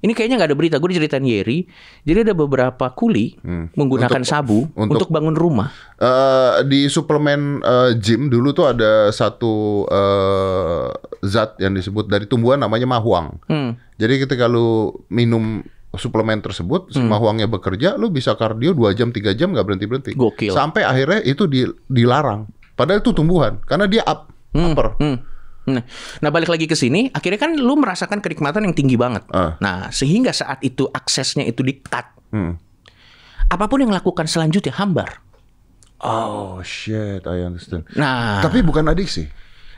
Ini kayaknya nggak ada berita. Gue diceritain Yeri. Jadi ada beberapa kuli menggunakan sabu Hmm. untuk- untuk, bangun rumah. Eh, di suplemen eh, gym dulu tuh ada satu eh, zat yang disebut dari tumbuhan namanya mahuang. Hmm. Jadi ketika lu minum suplemen tersebut, si mahuangnya bekerja, lu bisa kardio 2 jam 3 jam nggak berhenti berhenti. Gokil. Sampai akhirnya itu di- dilarang. Padahal itu tumbuhan karena dia up, upper. Hmm. Nah, nah balik lagi ke sini, akhirnya kan lu merasakan kenikmatan yang tinggi banget. Ah. Nah, sehingga saat itu aksesnya itu di-cut. Hmm. Apa pun yang lakukan selanjutnya hambar. Oh shit, I understand. Nah, Tapi bukan adiksi.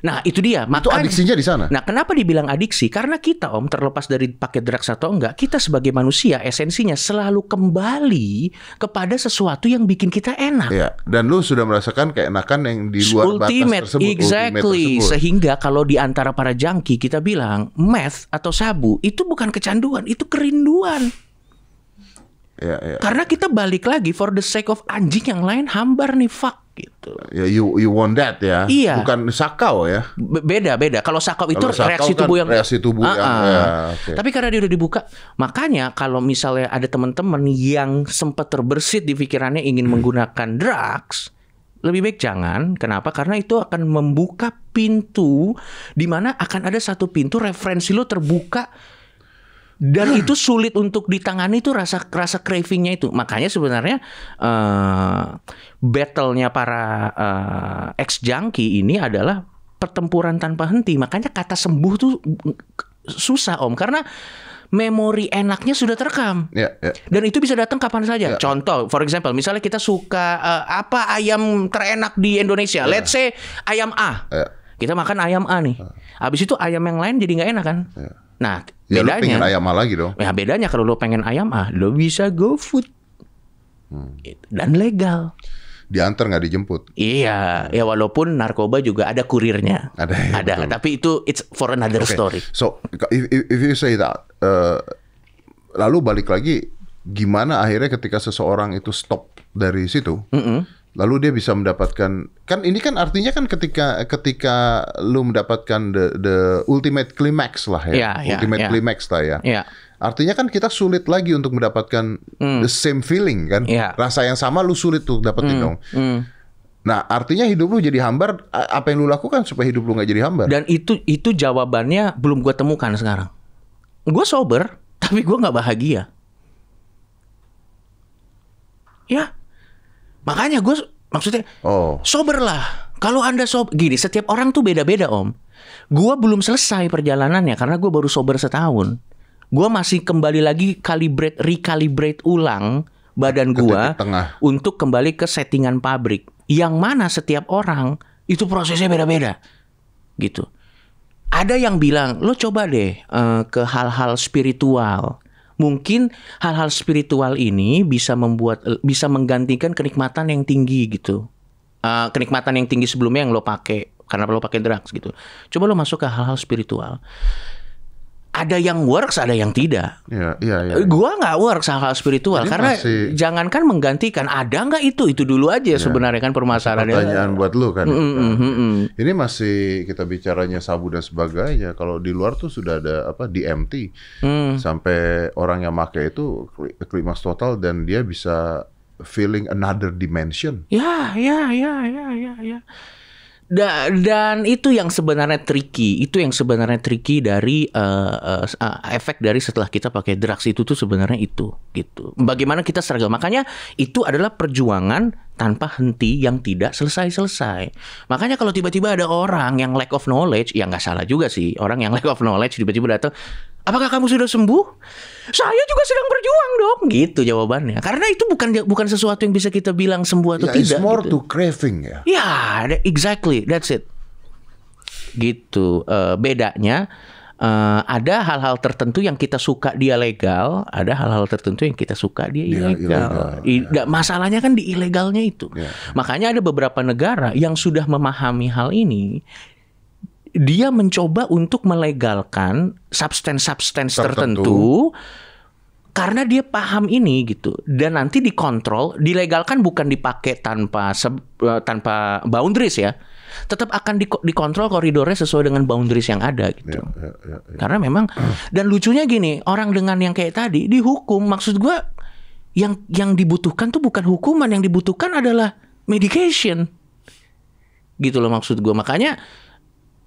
Nah itu dia. Itu Makanya, adiksinya di sana. Nah, kenapa dibilang adiksi? Karena kita, Om, terlepas dari pakai drugs atau enggak, kita sebagai manusia esensinya selalu kembali kepada sesuatu yang bikin kita enak. Iya, dan lu sudah merasakan keenakan yang di luar ultimate, batas tersebut, ultimate exactly. tersebut. Sehingga kalau di antara para junkie kita bilang meth atau sabu itu bukan kecanduan, itu kerinduan. Iya, iya. Karena kita balik lagi for the sake of anjing yang lain hambar nih fuck gitu. Ya, you you want that ya. Iya. Bukan sakau ya. Be- Beda beda. Kalau sakau itu Kalau sakau reaksi kan tubuh yang reaksi tubuh yang- Ah, ya, oke. Tapi karena dia udah dibuka, makanya kalau misalnya ada teman-teman yang sempat terbersit di pikirannya ingin Hmm. menggunakan drugs, lebih baik jangan. Kenapa? Karena itu akan membuka pintu di mana akan ada satu pintu referensi lo terbuka dan itu sulit untuk ditangani itu rasa rasa cravingnya itu makanya sebenarnya eh battle-nya para eh, ex junkie ini adalah pertempuran tanpa henti makanya kata sembuh tuh susah om karena memori enaknya sudah terekam Ya, ya. dan itu bisa datang kapan saja. Ya. Contoh, for example, misalnya kita suka eh, apa ayam terenak di Indonesia. Let's say ayam A. Ya. Kita makan ayam A nih. Habis itu ayam yang lain jadi nggak enak kan? Nah, Ya, lu bedanya. pengen ayam A lagi dong. Ya bedanya kalau lo pengen ayam A, lo bisa go food. Hmm. Gitu. Dan legal. Diantar nggak dijemput. Iya, ya walaupun narkoba juga ada kurirnya. Ada, ya, ada. betul. Tapi itu it's for another Oke, story. So if, if, you say that, eh, lalu balik lagi, gimana akhirnya ketika seseorang itu stop dari situ, lalu dia bisa mendapatkan, kan ini kan artinya kan ketika ketika lu mendapatkan the the ultimate climax lah ya, Iya, iya, ultimate iya. climax lah ya. Iya. Artinya kan kita sulit lagi untuk mendapatkan the same feeling kan, Iya. rasa yang sama lu sulit untuk dapetin dong. Hmm. Nah artinya hidup lu jadi hambar, apa yang lu lakukan supaya hidup lu nggak jadi hambar? Dan itu itu jawabannya belum gue temukan sekarang. Gue sober, tapi gue nggak bahagia. Ya, makanya gue maksudnya Oh. sober lah. Kalau anda sober, gini setiap orang tuh beda-beda om. Gue belum selesai perjalanannya karena gue baru sober setahun. Gue masih kembali lagi calibrate, recalibrate ulang badan gue untuk kembali ke settingan pabrik. Yang mana setiap orang itu prosesnya beda-beda, gitu. Ada yang bilang lo coba deh eh, ke hal-hal spiritual. Mungkin hal-hal spiritual ini bisa membuat bisa menggantikan kenikmatan yang tinggi gitu. Eh, kenikmatan yang tinggi sebelumnya yang lo pakai karena lo pakai drugs gitu. Coba lo masuk ke hal-hal spiritual. Ada yang works, ada yang tidak. Iya, iya, iya. Eh, Gua nggak works hal-hal spiritual Jadi karena masih- jangankan menggantikan, ada nggak itu itu dulu aja sebenarnya kan permasalahannya. Pertanyaan buat lu kan. Mm, mm, mm, mm. Ini masih kita bicaranya sabu dan sebagainya. Kalau di luar tuh sudah ada apa DMT Hmm. sampai orang yang make itu kli- klimaks total dan dia bisa feeling another dimension. Ya, ya, ya, ya, ya, ya. Da- dan itu yang sebenarnya tricky, itu yang sebenarnya tricky dari eh, eh, efek dari setelah kita pakai drugs itu tuh sebenarnya itu gitu. Bagaimana kita seragam? Makanya itu adalah perjuangan tanpa henti yang tidak selesai-selesai. Makanya kalau tiba-tiba ada orang yang lack of knowledge, ya nggak salah juga sih. Orang yang lack of knowledge tiba-tiba datang, apakah kamu sudah sembuh? Saya juga sedang berjuang dong. Gitu jawabannya. Karena itu bukan bukan sesuatu yang bisa kita bilang sembuh atau it's tidak. more gitu. to craving ya. Ya, that- exactly, that's it. Gitu. Eh, bedanya eh, ada hal-hal tertentu yang kita suka dia legal, ada hal-hal tertentu yang kita suka dia Dia ilegal. ilegal, I- nggak- masalahnya kan di ilegalnya itu. Ya. Makanya ada beberapa negara yang sudah memahami hal ini. Dia mencoba untuk melegalkan substance-substance Tertentu. tertentu karena dia paham ini gitu dan nanti dikontrol dilegalkan bukan dipakai tanpa seb- eh, tanpa boundaries ya tetap akan di- dikontrol koridornya sesuai dengan boundaries yang ada gitu Ya, ya, ya, ya. karena memang dan lucunya gini orang dengan yang kayak tadi dihukum maksud gua yang yang dibutuhkan tuh bukan hukuman yang dibutuhkan adalah medication gitu loh maksud gua makanya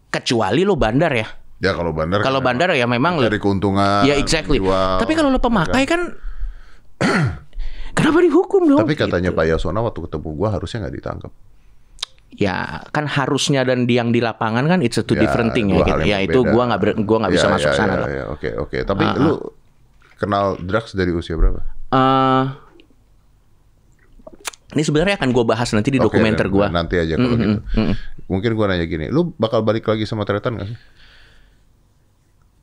kecuali lo bandar ya Ya kalau bandar kalau kan bandar ya memang cari keuntungan. Ya exactly. jual. Tapi kalau lo pemakai kan kenapa dihukum dong? Tapi katanya Gitu. Pak Yasona waktu ketemu gua harusnya nggak ditangkap. Ya kan harusnya dan yang di lapangan kan it's a two Ya, different thing ya gitu. Ya itu gua nggak gua nggak bisa Ya, masuk ya, sana ya, ya, Oke oke. Tapi Ah, lu kenal drugs dari usia berapa? Eh, ini sebenarnya akan gua bahas nanti di Oke, dokumenter gua. Nanti aja kalau gitu. Mungkin gua nanya gini, lu bakal balik lagi sama Tretan gak sih?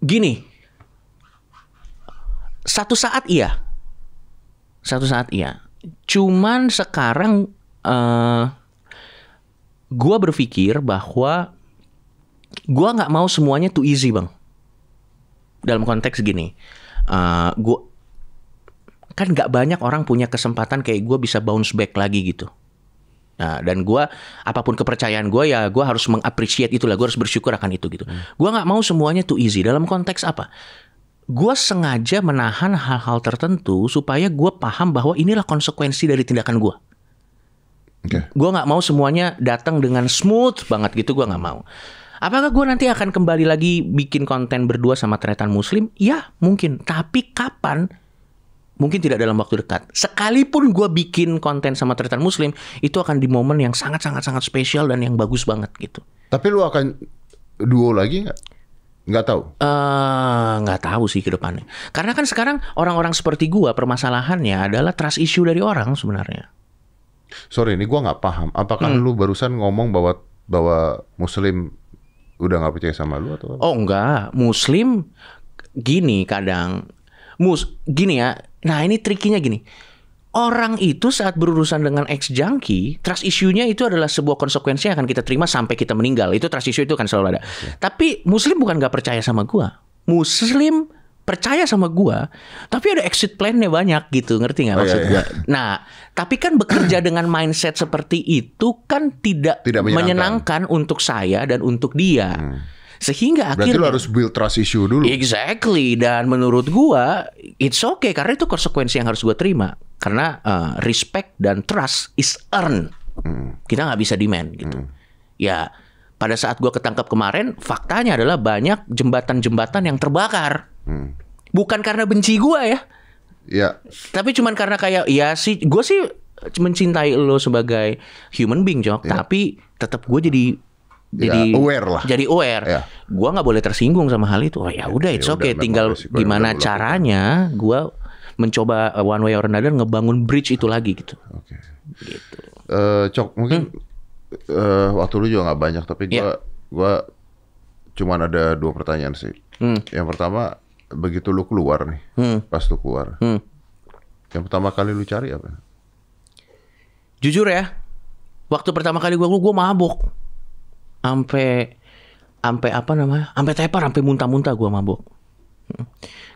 Gini, satu saat iya, satu saat iya. Cuman sekarang eh gua berpikir bahwa gua nggak mau semuanya too easy bang. Dalam konteks gini, eh gua kan nggak banyak orang punya kesempatan kayak gua bisa bounce back lagi gitu. Nah, dan gua apa pun kepercayaan gua ya gua harus mengapresiat itulah, gua harus bersyukur akan itu gitu. Gua nggak mau semuanya too easy. Dalam konteks apa? Gua sengaja menahan hal-hal tertentu supaya gua paham bahwa inilah konsekuensi dari tindakan gua. Oke. Gua nggak mau semuanya datang dengan smooth banget gitu. Gua nggak mau. Apakah gua nanti akan kembali lagi bikin konten berdua sama tretan muslim? Ya mungkin. Tapi kapan? Mungkin tidak dalam waktu dekat. Sekalipun gua bikin konten sama tretan muslim, itu akan di momen yang sangat-sangat-sangat spesial dan yang bagus banget gitu. Tapi lu akan duo lagi nggak? Nggak tahu. Eh, nggak tahu sih ke depannya. Karena kan sekarang orang-orang seperti gua permasalahannya adalah trust issue dari orang sebenarnya. Sorry, ini gua nggak paham. Apakah Hmm. lu barusan ngomong bahwa bahwa Muslim udah nggak percaya sama lu atau? apa? Oh enggak, Muslim gini kadang mus gini ya. Nah ini trikinya gini. Orang itu saat berurusan dengan ex junkie, trust issue-nya itu adalah sebuah konsekuensi yang akan kita terima sampai kita meninggal. Itu trust issue itu kan selalu ada. Tapi Muslim bukan nggak percaya sama gua. Muslim percaya sama gua, tapi ada exit plan-nya banyak gitu, ngerti nggak Oh, maksud iya, gua? Nah, tapi kan bekerja dengan mindset seperti itu kan tidak, Tidak menyenangkan. menyenangkan untuk saya dan untuk dia. Sehingga Berarti akhirnya lu harus build trust issue dulu. Exactly dan menurut gua it's okay karena itu konsekuensi yang harus gua terima karena uh, respect dan trust is earned. Kita nggak bisa demand gitu. Ya pada saat gua ketangkap kemarin faktanya adalah banyak jembatan-jembatan yang terbakar. Bukan karena benci gua ya, Ya, tapi cuman karena kayak ya sih gua sih mencintai lo sebagai human being Jok, tapi tetap gue jadi Ya, jadi aware lah. Jadi aware. Ya. Gua nggak boleh tersinggung sama hal itu. Oh ya udah, it's Ya okay. udah, memang Tinggal resiko yang gimana caranya gua mencoba uh, one way or another ngebangun bridge itu lagi gitu. oke. Gitu. Eh, Cok, mungkin eh, waktu lu juga nggak banyak, tapi gua Ya. gua cuman ada dua pertanyaan sih. Hmm. Yang pertama, begitu lu keluar nih, Hmm. pas lu keluar, Hmm. yang pertama kali lu cari apa? Jujur ya, waktu pertama kali gua gua mabuk. Sampai sampai apa namanya? Sampai tepar, sampai muntah-muntah gua mabuk. Hmm.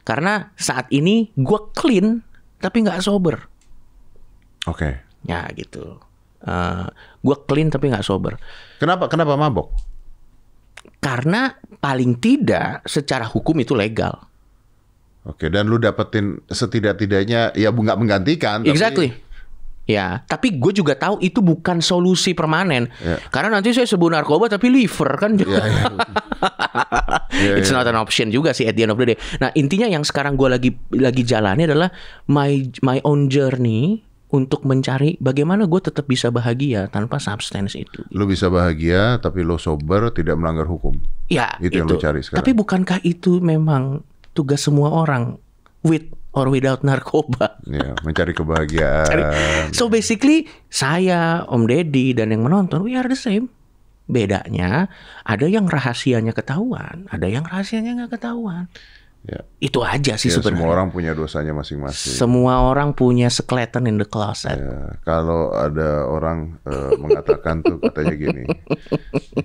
Karena saat ini gua clean tapi nggak sober. Oke. Ya gitu. Eh, gua clean tapi nggak sober. Kenapa kenapa mabok? Karena paling tidak secara hukum itu legal. Oke, dan lu dapetin setidak-tidaknya ya bu- nggak menggantikan. tapi- Exactly. Ya, tapi gue juga tahu itu bukan solusi permanen. Ya. Karena nanti saya sebut narkoba tapi liver kan. Iya, iya. Iya, It's iya. not an option juga sih at the end of the day. Nah intinya yang sekarang gue lagi lagi jalani adalah my my own journey untuk mencari bagaimana gue tetap bisa bahagia tanpa substance itu. Lu bisa bahagia tapi lo sober tidak melanggar hukum. Ya, Itu yang lu cari sekarang. Tapi bukankah itu memang tugas semua orang with or without narkoba? Ya, mencari kebahagiaan. So basically saya, Om Deddy dan yang menonton we are the same. Bedanya ada yang rahasianya ketahuan, ada yang rahasianya nggak ketahuan. Ya. Itu aja sih Ya, sebenarnya. semua orang punya dosanya masing-masing. Semua orang punya skeleton in the closet. Ya, kalau ada orang eh, mengatakan tuh katanya gini,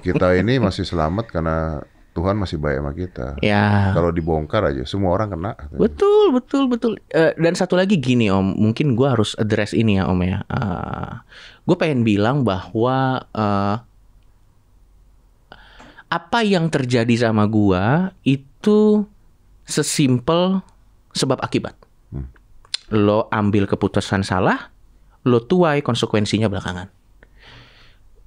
kita ini masih selamat karena Tuhan masih baik sama kita. Ya. Kalau dibongkar aja, semua orang kena. Betul, betul, betul. Eh, dan satu lagi gini Om, mungkin gua harus address ini ya Om ya. gue pengen bilang bahwa eh, apa yang terjadi sama gua itu sesimpel sebab akibat. Lo ambil keputusan salah, lo tuai konsekuensinya belakangan.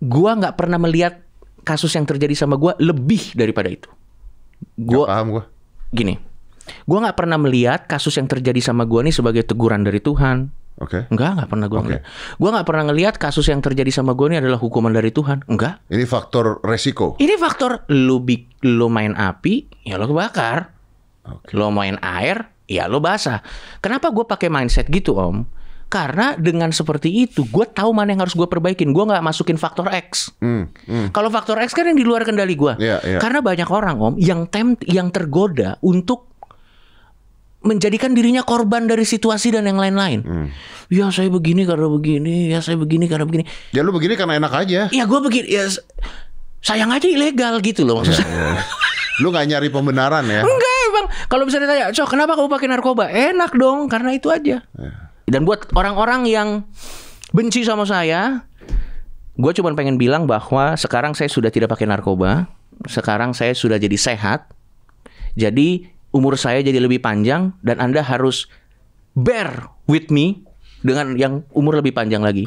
Gua nggak pernah melihat kasus yang terjadi sama gua lebih daripada itu. Gua paham gua. gini, gua nggak pernah melihat kasus yang terjadi sama gua nih sebagai teguran dari Tuhan. Oke. Enggak, nggak pernah gua Oke. ngeliat. Gua nggak pernah ngelihat kasus yang terjadi sama gua ini adalah hukuman dari Tuhan. Enggak. Ini faktor resiko. Ini faktor lu bi- lu main api, ya lo kebakar. Oke. Lo main air, ya lo basah. Kenapa gua pakai mindset gitu, Om? Karena dengan seperti itu, gue tahu mana yang harus gue perbaikin. Gue nggak masukin faktor X. Hmm, hmm. Kalau faktor X kan yang di luar kendali gue. Iya, iya. Karena banyak orang om yang tem yang tergoda untuk menjadikan dirinya korban dari situasi dan yang lain-lain. Hmm. Ya saya begini karena begini, ya saya begini karena begini. Ya lu begini karena enak aja. Ya gue begini, ya sayang aja ilegal gitu loh maksudnya. Ya. Lu nggak nyari pembenaran ya? Enggak bang, kalau bisa ditanya, cok kenapa kamu pakai narkoba? Enak dong, karena itu aja. Dan buat orang-orang yang benci sama saya, gue cuma pengen bilang bahwa sekarang saya sudah tidak pakai narkoba, sekarang saya sudah jadi sehat, jadi umur saya jadi lebih panjang dan anda harus bear with me dengan yang umur lebih panjang lagi.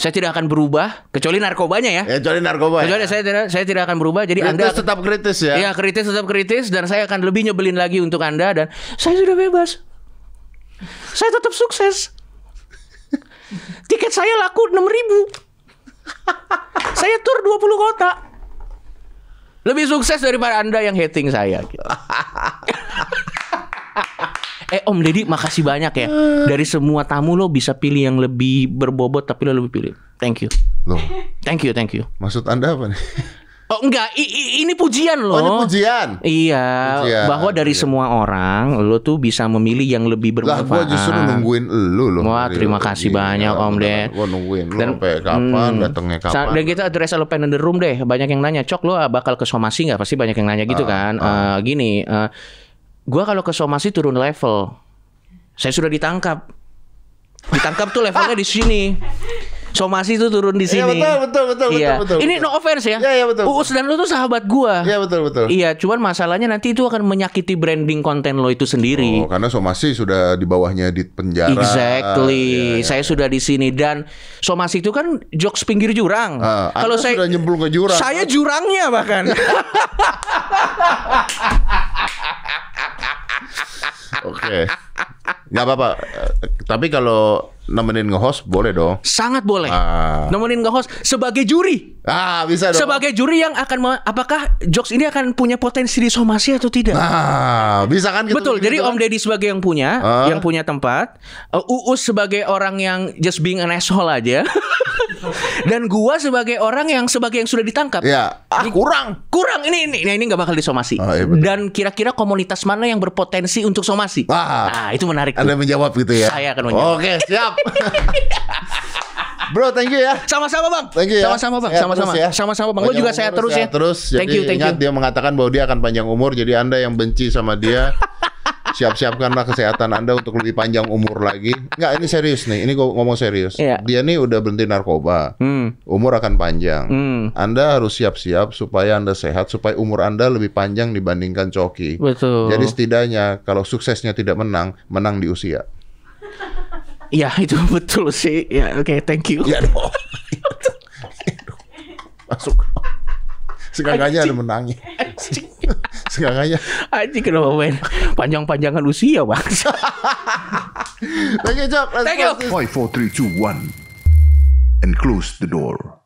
saya tidak akan berubah kecuali narkobanya ya. Ya kecuali narkoba. Kecuali ya. saya tidak saya tidak akan berubah. Jadi Kritis anda tetap kritis ya. Iya kritis tetap kritis dan saya akan lebih nyebelin lagi untuk anda dan saya sudah bebas. Saya tetap sukses. Tiket saya laku 6 ribu. saya tur 20 kota. Lebih sukses daripada anda yang hating saya. gitu. eh Om Deddy makasih banyak ya. Dari semua tamu lo bisa pilih yang lebih berbobot tapi lo lebih pilih. Thank you. Loh, Thank you, thank you. maksud Anda apa nih? Oh enggak, i- i- ini pujian loh. Oh, ini pujian. Iya, Pujian, bahwa dari iya. semua orang lo tuh bisa memilih yang lebih Lah bermanfaat. gua justru nungguin lu loh. Wah, terima kasih Iya, banyak Om. Ded. Gua nungguin lu Dan- sampai kapan, Hmm. datangnya kapan. Dan kita address elephant in the room deh. Banyak yang nanya, Cok lo bakal ke somasi nggak? Pasti banyak yang nanya gitu Ah, kan. Eh, gini, eh, gua kalau ke somasi turun level. Saya sudah ditangkap. Ditangkap tuh levelnya di sini. Somasi tuh turun di Iya, sini. betul, betul, betul, Iya. betul, betul, Ini betul. no offense ya. Iya, iya, betul. Uus dan lu tuh sahabat gua. Iya betul betul. Iya, cuman masalahnya nanti itu akan menyakiti branding konten lo itu sendiri. Oh, karena somasi sudah di bawahnya di penjara. Exactly. Iya, iya. Saya sudah di sini dan somasi itu kan jokes pinggir jurang. Ah, Kalau saya sudah nyemplung ke jurang. Saya jurangnya bahkan. Oke. Nggak apa-apa. Eh, Tapi kalau nemenin nge-host boleh dong. Sangat boleh. Ah. Nemenin nge-host sebagai juri. Ah, bisa dong. Sebagai juri yang akan apakah jokes ini akan punya potensi di somasi atau tidak? Ah, bisa kan gitu. Betul. gitu Jadi kan? Om Deddy sebagai yang punya, Ah. yang punya tempat, uh, Uus sebagai orang yang just being an asshole aja, dan gua sebagai orang yang sebagai yang sudah ditangkap. Ya, ah, kurang. Kurang ini ini nah, ini nggak bakal disomasi. Oh, iya, betul. dan kira-kira komunitas mana yang berpotensi untuk somasi? Wah. Nah, itu menarik. tuh. Anda menjawab gitu ya. Saya akan menjawab. Oke, siap. Bro, thank you ya. Sama-sama bang. Thank you ya. Sama-sama bang. Sehat Sama-sama. ya. Sama-sama bang. Lo Panjang juga sehat terus ya. Terus. Thank Jadi you, thank ingat you. dia mengatakan bahwa dia akan panjang umur. Jadi Anda yang benci sama dia, siap-siapkanlah kesehatan Anda untuk lebih panjang umur lagi. Enggak, ini serius nih. Ini gua ngomong serius. Iya. Dia nih udah berhenti narkoba. Hmm. Umur akan panjang. Hmm. Anda harus siap-siap supaya Anda sehat, supaya umur Anda lebih panjang dibandingkan Coki. Betul. Jadi setidaknya kalau suksesnya tidak menang, menang di usia. Ya itu betul sih. Ya oke, thank you. Iya dong. Masuk. Seenggaknya ada menangnya. Seenggaknya. Anjing kenapa main panjang-panjangan usia bang? Thank you. Let's Thank you. Five, four, three, two, one, and close the door.